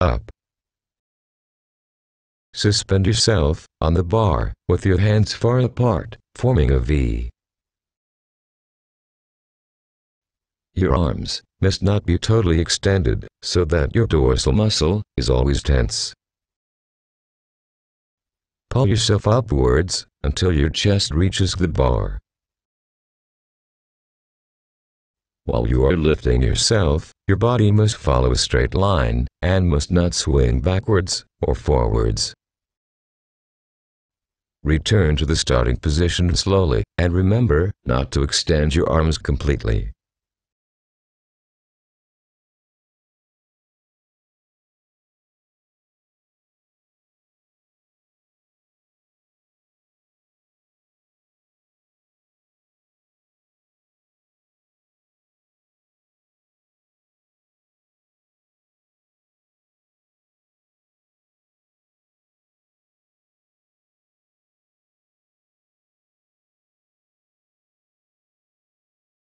up. Suspend yourself on the bar with your hands far apart, forming a V. Your arms must not be totally extended so that your dorsal muscle is always tense. Pull yourself upwards until your chest reaches the bar. While you are lifting yourself, your body must follow a straight line and must not swing backwards or forwards. Return to the starting position slowly and remember not to extend your arms completely.